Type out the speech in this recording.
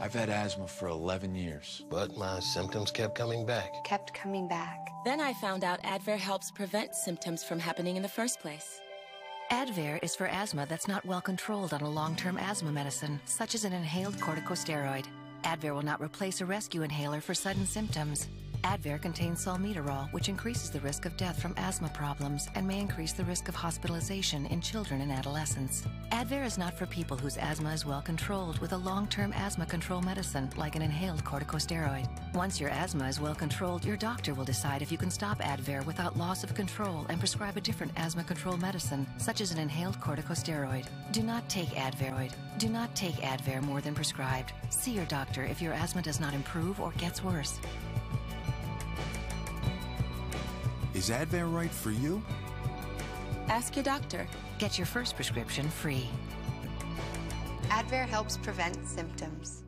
I've had asthma for 11 years. But my symptoms kept coming back. Kept coming back. Then I found out Advair helps prevent symptoms from happening in the first place. Advair is for asthma that's not well controlled on a long-term asthma medicine, such as an inhaled corticosteroid. Advair will not replace a rescue inhaler for sudden symptoms. Advair contains salmeterol, which increases the risk of death from asthma problems and may increase the risk of hospitalization in children and adolescents. Advair is not for people whose asthma is well controlled with a long-term asthma control medicine like an inhaled corticosteroid. Once your asthma is well controlled, your doctor will decide if you can stop Advair without loss of control and prescribe a different asthma control medicine, such as an inhaled corticosteroid. Do not take Advair. Do not take Advair more than prescribed. See your doctor if your asthma does not improve or gets worse. Is Advair right for you? Ask your doctor. Get your first prescription free. Advair helps prevent symptoms.